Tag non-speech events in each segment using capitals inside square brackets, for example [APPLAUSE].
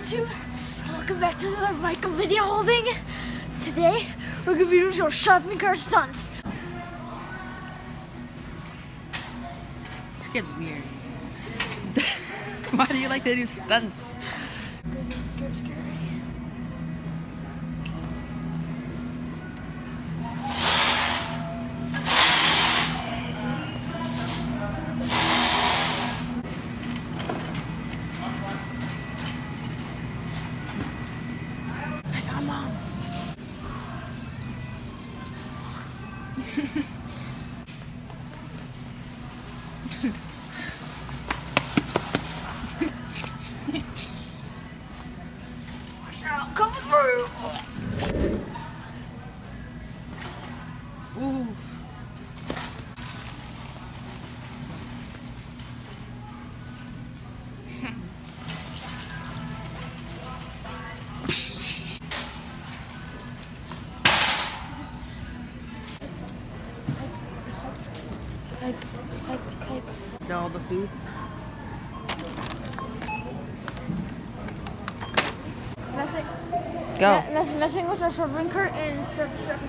YouTube, and welcome back to another Michael video holding. Today, we're gonna be doing some shopping cart stunts. This kid's weird. [LAUGHS] Why do you like to do stunts? Goodness, scary, scary. フフッ。Hype, hype, hype. Is that all the food? Messing, Go. me- mess- messing with our shopping cart and shop, shop.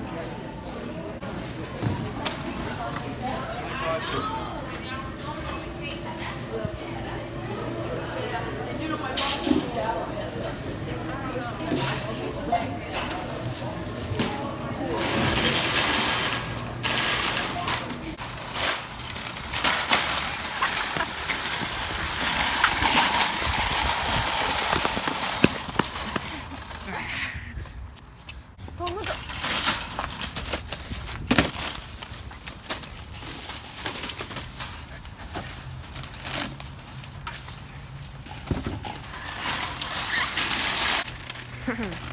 Yeah. [LAUGHS]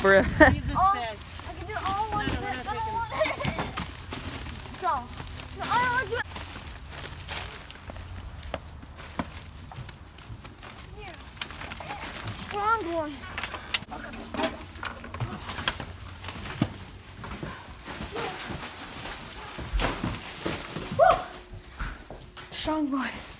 [LAUGHS] Strong one. Strong boy.